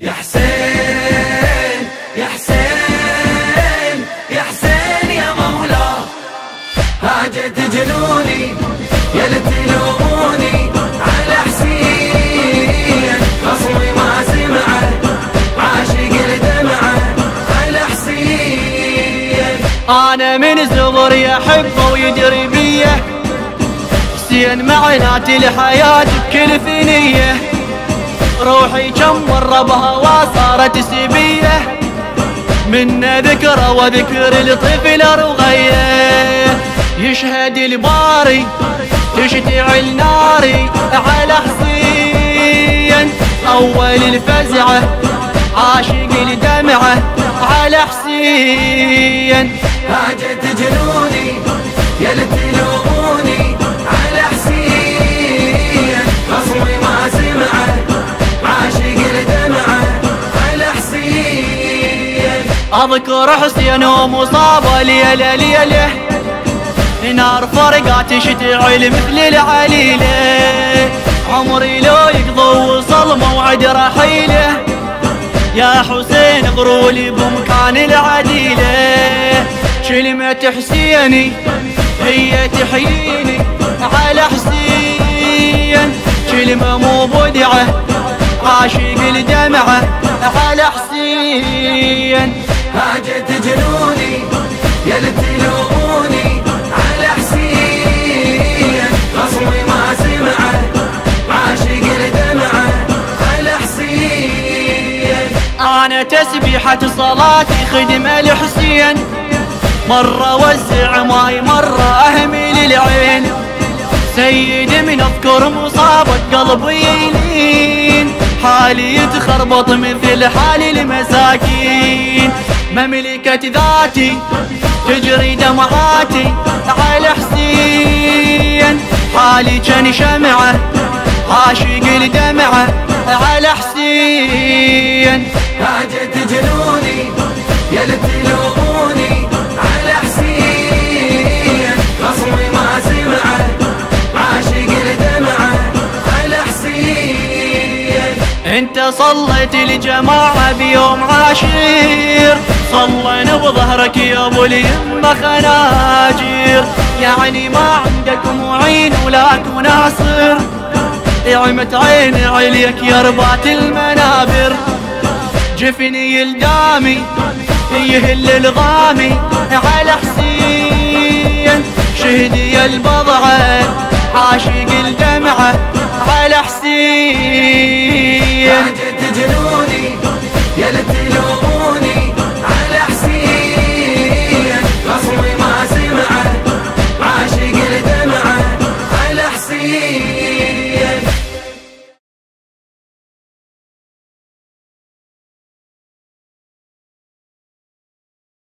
يا حسين يا حسين يا حسين يا مولا. هاجت جنوني يا لتلوموني على حسين. خصمي ما سمعه عاشق الدمعه على حسين. أنا من زغر يحبه ويدري بيه حسين معناتي الحياة بكل ثنيه روحي كم مرة بهوا صارت سبية. من ذكرى وذكر الطفل رغية يشهد الباري تشتعل ناري على حسين أول الفزعة عاشق الدمعة على حسين هاجت اذكر حسين ومصابه ليلة ليلة. نار فرقات تشتعل مثل العليله عمري لو يقضى وصل موعد رحيلة. يا حسين غرولي بمكان العديلة. كلمة حسيني هي تحييني على حسين. كلمة مو بدعة عاشق الدمعة على حسين. أنا تسبيحة صلاتي خدمة لحسين مرة وزع ماي مرة أهمل العين سيد من أذكر مصابة قلبي يلين. حالي يتخربط مثل حال المساكين. مملكة ذاتي تجري دمعاتي على حسين. حالي كان شمعة عاشق الدمعة على حسين. هاجت جنوني يا لتلوموني على حسين. خصمي ما سمعه عاشق الدمعة على حسين. انت صليت الجماعة بيوم عاشر صلينا بظهرك يا أبو اليمة خناجر يعني ما عندك معين ولاك وناصر عمت عيني عليك يا ربات المنابر. جفني الدامي يهل الغامي على حسين. شهدي البضعة